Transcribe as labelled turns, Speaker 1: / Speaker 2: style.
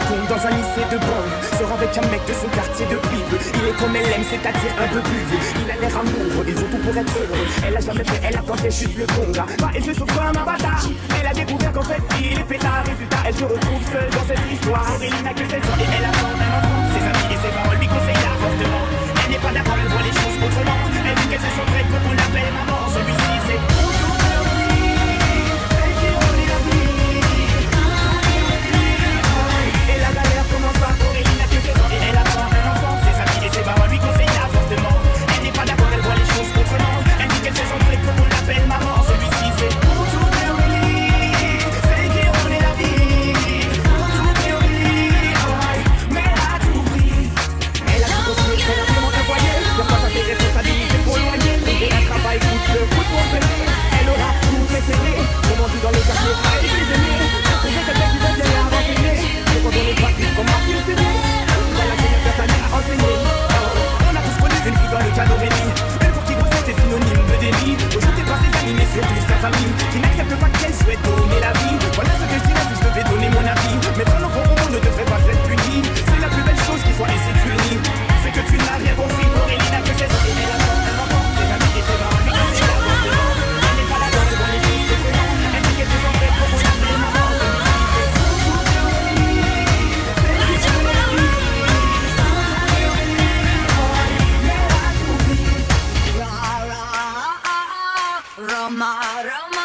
Speaker 1: dans un lycée de banlieue Sort avec un mec de son quartier de pipe Il est comme elle aime, c'est-à-dire un peu plus Il a l'air amoureux, ils ont tout pour être heureux. Elle a jamais fait, elle a tenté juste le conga Bah elle se sauve comme un bâtard Elle a découvert qu'en fait il est fait pétard Résultat, elle se retrouve seule dans cette histoire. Aurélie n'a que 16 ans et elle attend un enfant.
Speaker 2: tomorrow.